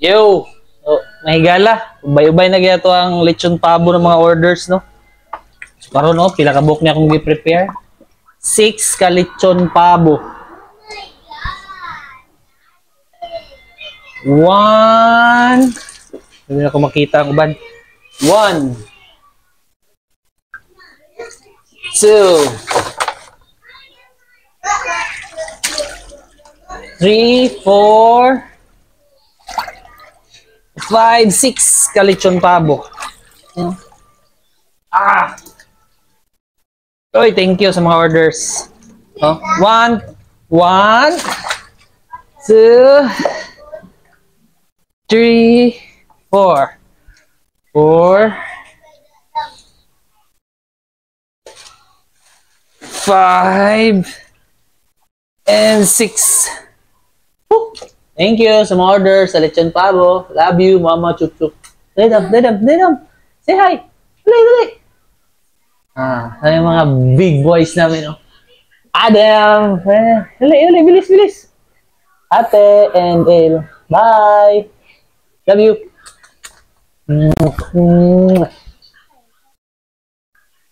Yo! Oh, mahigala. Ubay-ubay na gaya to ang lechon pabo ng mga orders, no? So, karon no, pila ka book niya akong gi-prepare? Six ka lechon pabo. One. Hindi na ko makita ang uban. One. Two. Three, four, five, six kalitsyon pabo. Ah! Oy, thank you sa mga orders. Oh, one, one, two, three, four, four, five, and six. Thank you sa mga orders sa lechon pabo. Love you, mama chup chup. Dedam, dedam, dedam. Say hi. Dali, dali. Ah, ano mga big boys namin, oh. Adam! Eh, dali, dali, bilis, bilis. Ate and El. Bye! Love you. Mm, mm.